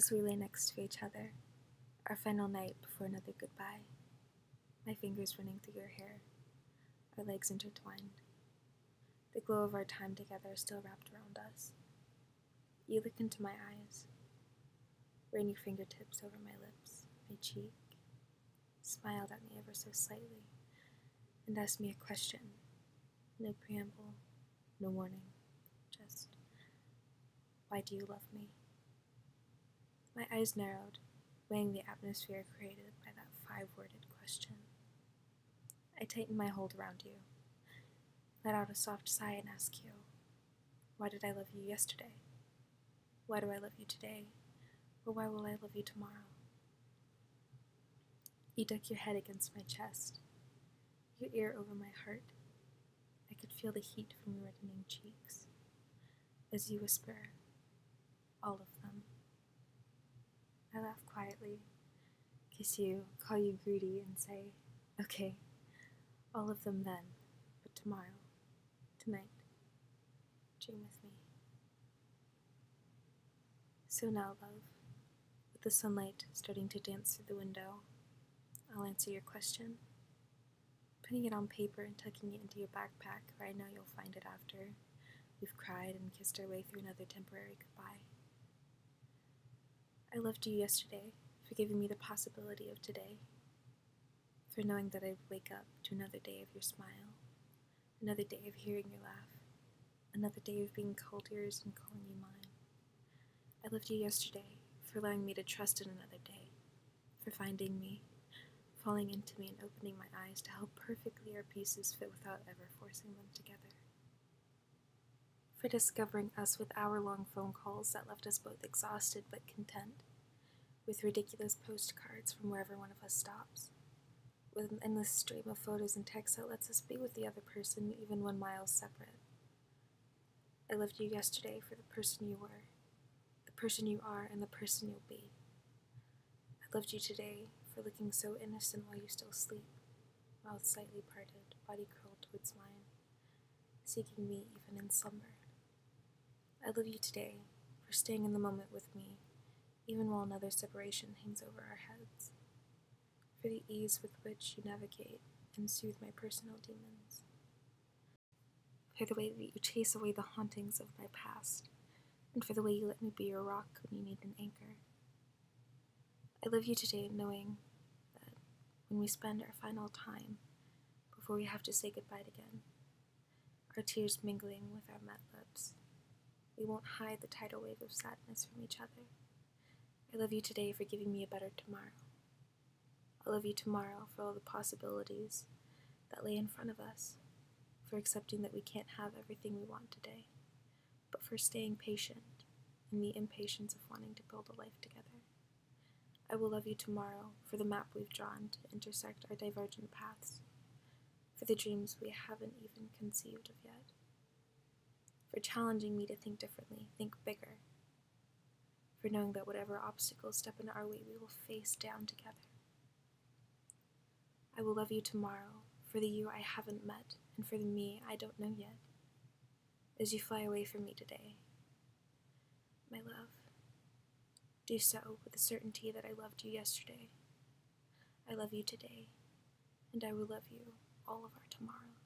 As we lay next to each other, our final night before another goodbye, my fingers running through your hair, our legs intertwined, the glow of our time together is still wrapped around us. You look into my eyes, ran your fingertips over my lips, my cheek, smiled at me ever so slightly, and asked me a question. No preamble, no warning, just, why do you love me? My eyes narrowed, weighing the atmosphere created by that five worded question. I tightened my hold around you, let out a soft sigh, and asked you, Why did I love you yesterday? Why do I love you today? Or why will I love you tomorrow? You duck your head against my chest, your ear over my heart. I could feel the heat from your reddening cheeks. As you whisper, All of them. I laugh quietly, kiss you, call you greedy, and say, Okay, all of them then, but tomorrow, tonight, dream with me. So now, love, with the sunlight starting to dance through the window, I'll answer your question. Putting it on paper and tucking it into your backpack where I know you'll find it after we've cried and kissed our way through another temporary goodbye. I loved you yesterday for giving me the possibility of today, for knowing that I'd wake up to another day of your smile, another day of hearing your laugh, another day of being called yours and calling you mine. I loved you yesterday for allowing me to trust in another day, for finding me, falling into me, and opening my eyes to how perfectly our pieces fit without ever forcing them together. For discovering us with hour long phone calls that left us both exhausted but content, with ridiculous postcards from wherever one of us stops, with an endless stream of photos and texts that lets us be with the other person even when miles separate. I loved you yesterday for the person you were, the person you are, and the person you'll be. I loved you today for looking so innocent while you still sleep, mouth slightly parted, body curled towards mine, seeking me even in slumber. I love you today for staying in the moment with me, even while another separation hangs over our heads, for the ease with which you navigate and soothe my personal demons, for the way that you chase away the hauntings of my past, and for the way you let me be your rock when you need an anchor. I love you today knowing that when we spend our final time before we have to say goodbye again, our tears mingling with our met lips, we won't hide the tidal wave of sadness from each other. I love you today for giving me a better tomorrow. I love you tomorrow for all the possibilities that lay in front of us, for accepting that we can't have everything we want today, but for staying patient in the impatience of wanting to build a life together. I will love you tomorrow for the map we've drawn to intersect our divergent paths, for the dreams we haven't even conceived of yet for challenging me to think differently, think bigger, for knowing that whatever obstacles step in our way, we will face down together. I will love you tomorrow for the you I haven't met and for the me I don't know yet, as you fly away from me today. My love, do so with the certainty that I loved you yesterday. I love you today, and I will love you all of our tomorrows.